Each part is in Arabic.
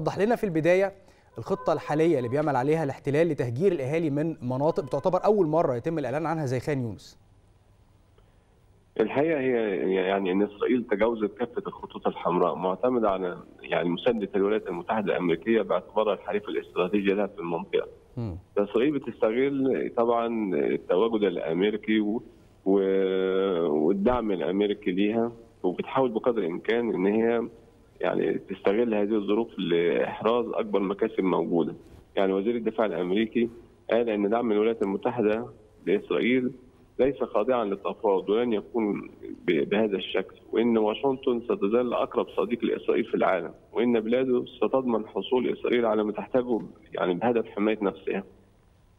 وضح لنا في البداية الخطة الحالية اللي بيعمل عليها الاحتلال لتهجير الأهالي من مناطق بتعتبر أول مرة يتم الإعلان عنها زي خان يونس الحقيقة هي يعني إن إسرائيل تجاوزت كافة الخطوط الحمراء معتمدة على يعني مساندة الولايات المتحدة الأمريكية باعتبارها الحليف الاستراتيجي لها في المنطقة. إسرائيل بتستغل طبعا التواجد الأمريكي. و... والدعم الأمريكي ليها وبتحاول بقدر الإمكان إن هي يعني تستغل هذه الظروف لإحراز أكبر مكاسب موجودة. يعني وزير الدفاع الأمريكي قال إن دعم الولايات المتحدة لإسرائيل ليس خاضعا للتفاوض ولن يكون بهذا الشكل وإن واشنطن ستظل أقرب صديق لإسرائيل في العالم وإن بلاده ستضمن حصول إسرائيل على ما تحتاجه يعني بهدف حماية نفسها.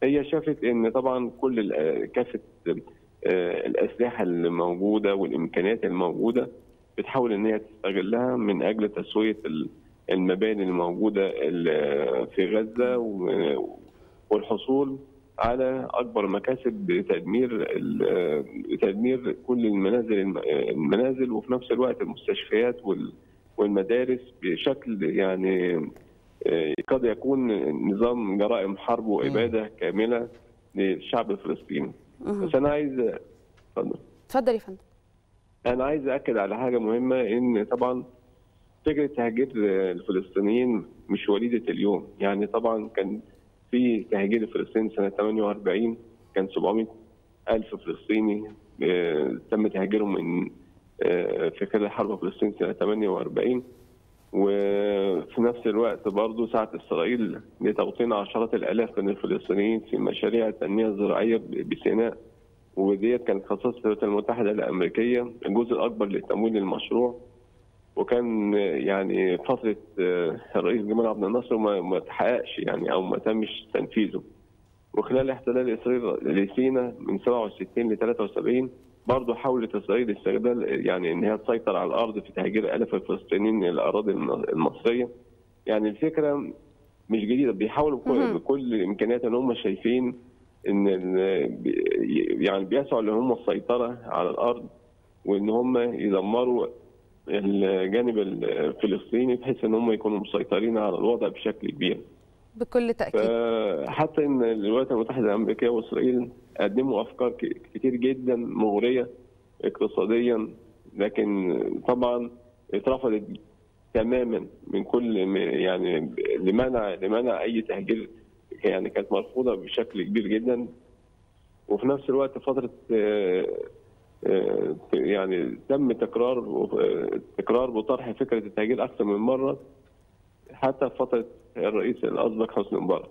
هي شافت إن طبعا كل كافة الأسلحة الموجودة والإمكانيات الموجودة بتحاول إن هي تستغلها من أجل تسوية المباني الموجودة في غزة والحصول على أكبر مكاسب بتدمير تدمير كل المنازل المنازل وفي نفس الوقت المستشفيات والمدارس بشكل يعني قد يكون نظام جرائم حرب وإبادة كاملة للشعب الفلسطيني. بس أنا عايز اتفضل. اتفضل يا فندم. أنا عايز أكد على حاجة مهمة إن طبعا فكرة تهجير الفلسطينيين مش وليدة اليوم. يعني طبعا كان في تهجير الفلسطيني سنة 48 كان 700 ألف فلسطيني تم تهجيرهم من في خلال حرب فلسطين سنة 48 وفي نفس الوقت برضه سعت إسرائيل لتوطين عشرات الآلاف من الفلسطينيين في مشاريع التنميه الزراعية بسيناء. وديت كانت خصائص الولايات المتحدة الأمريكية الجزء الأكبر لتمويل المشروع وكان يعني فترة الرئيس جمال عبد الناصر ما تحققش يعني أو ما تمش تنفيذه. وخلال احتلال إسرائيل لسينا من 67 ل 73 برضه حاولت إسرائيل استغلال يعني إن هي تسيطر على الأرض في تهجير آلاف الفلسطينيين إلى الأراضي المصرية. يعني الفكرة مش جديدة بيحاولوا بكل الامكانيات إن هم شايفين إن يعني بيسعوا إن هم السيطرة على الأرض وإن هم يدمروا الجانب الفلسطيني بحيث إن هم يكونوا مسيطرين على الوضع بشكل كبير. بكل تأكيد. حتى إن الولايات المتحدة الأمريكية وإسرائيل قدموا أفكار كتير جدا مغرية اقتصاديا لكن طبعا اترفضت تماما من كل يعني لمنع لمنع أي تهجير يعني كانت مرفوضة بشكل كبير جدا. وفي نفس الوقت فترة يعني تم تكرار تكرار بطرح فكرة التهجير أكثر من مرة حتى في فترة الرئيس الأسبق حسني مبارك.